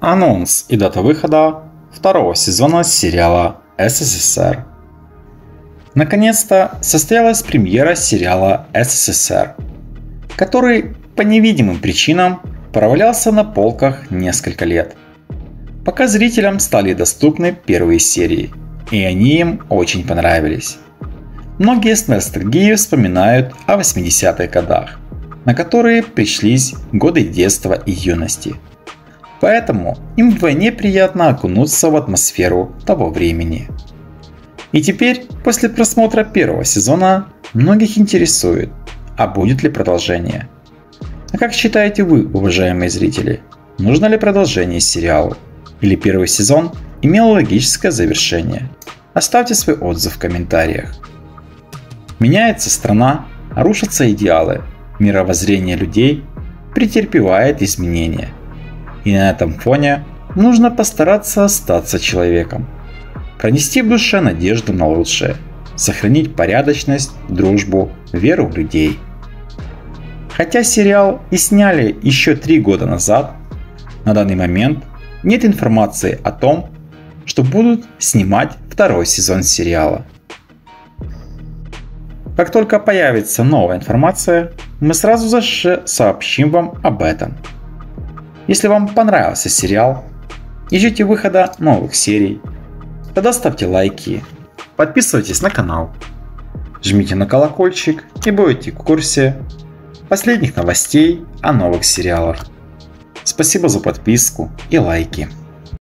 Анонс и дата выхода второго сезона сериала СССР. Наконец-то состоялась премьера сериала СССР, который по невидимым причинам провалялся на полках несколько лет. Пока зрителям стали доступны первые серии, и они им очень понравились. Многие с ностальгией вспоминают о 80-х годах, на которые пришлись годы детства и юности. Поэтому им вдвойне приятно окунуться в атмосферу того времени. И теперь, после просмотра первого сезона, многих интересует, а будет ли продолжение. А как считаете вы, уважаемые зрители, нужно ли продолжение сериалу? Или первый сезон имел логическое завершение? Оставьте свой отзыв в комментариях. Меняется страна, рушатся идеалы, мировоззрение людей претерпевает изменения. И на этом фоне нужно постараться остаться человеком. Пронести в душе надежду на лучшее, сохранить порядочность, дружбу, веру в людей. Хотя сериал и сняли еще три года назад, на данный момент нет информации о том, что будут снимать второй сезон сериала. Как только появится новая информация, мы сразу же сообщим вам об этом. Если вам понравился сериал и ждете выхода новых серий, тогда ставьте лайки, подписывайтесь на канал, жмите на колокольчик и будете в курсе последних новостей о новых сериалах. Спасибо за подписку и лайки.